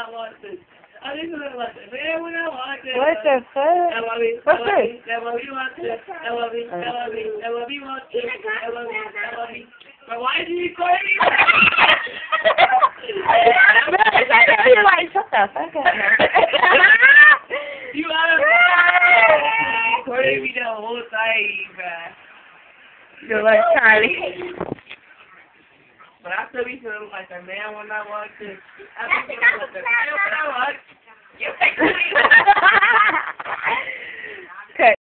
not want this. I didn't want this. Man, when I want this. What the uh, fuck? That what we, What's that what we, this? that what we want to, that what we, uh, that what we, that what we want to, that what we, that what we. But why did you call me? You're like, shut the fuck up. You out of Recording me the whole time, man. You're like Charlie. But I still be feeling like a man when I want to. I be feeling like a